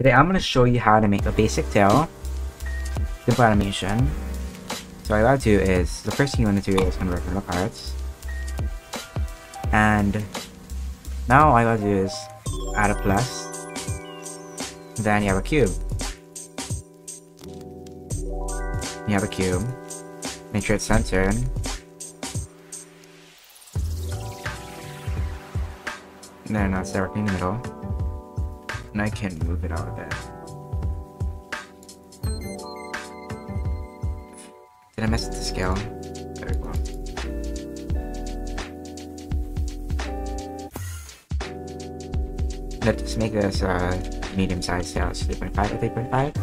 Today I'm going to show you how to make a basic tail, simple animation. So what I gotta do is, the first thing you want to do is convert from the parts. And now all I gotta do is add a plus. Then you have a cube. You have a cube. Make sure it's centered. Then I'll start in the middle and I can move it out of there. Did I mess with the scale? Let's make this uh, medium size scale, 3.5 to 3.5.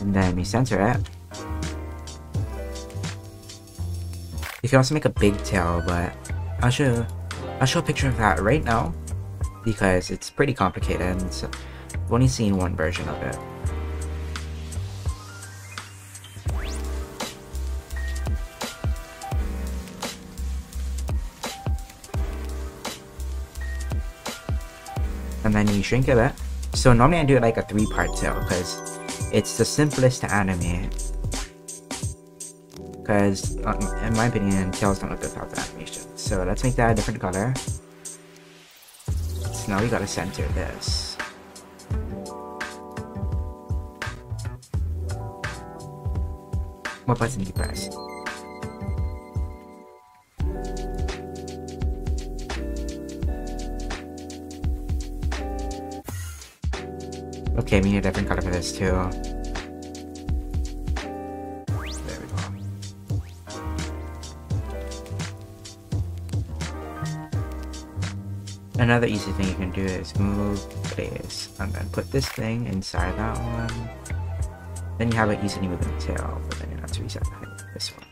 And then we center it. You can also make a big tail, but I'll show I'll show a picture of that right now because it's pretty complicated and so I've only seen one version of it. And then you shrink it a bit. So normally I do it like a three part tail because it's the simplest to animate. Because uh, in my opinion, tails don't look good without animation. So let's make that a different color. So now we gotta center this. What button do you press? Okay, we need a different color for this too. Another easy thing you can do is move this and then put this thing inside that one. Then you have it easily moving tail, but then you have to reset this one.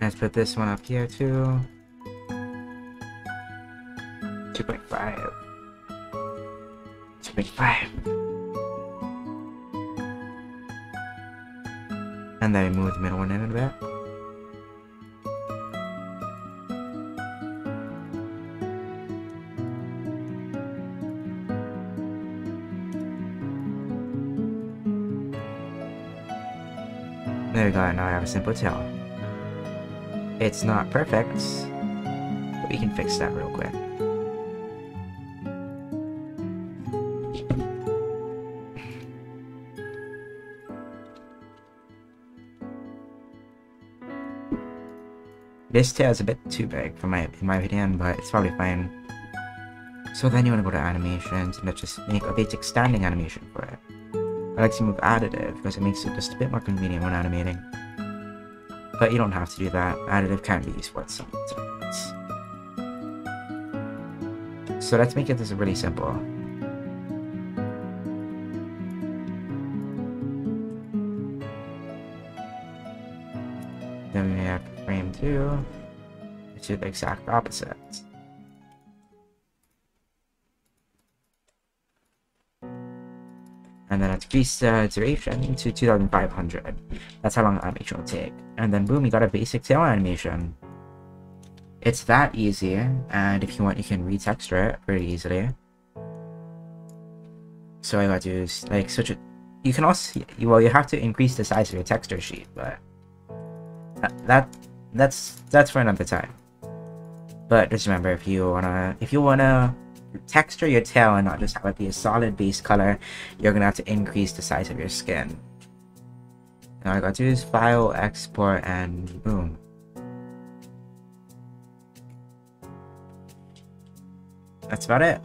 Let's put this one up here too. 2.5. 2.5. And then we move the middle one in a bit. There we go, now I have a simple tail. It's not perfect, but we can fix that real quick. This tail is a bit too big for my in my opinion, but it's probably fine. So then you want to go to animations and let's just make a basic standing animation for it. I like to move additive because it makes it just a bit more convenient when animating. But you don't have to do that. Additive can be useful at some times. So let's make it this really simple. Then we have frame 2, which is the exact opposite. And then let's increase the uh, duration to 2500. That's how long the animation will take. And then boom, you got a basic tail animation. It's that easy, and if you want, you can retexture it pretty easily. So I got to use like such a. You can also well, you have to increase the size of your texture sheet, but that that's that's for another time. But just remember, if you wanna if you wanna texture your tail and not just have it be a solid base color, you're gonna have to increase the size of your skin. Now I got to use file, export, and boom. That's about it.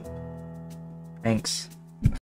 Thanks.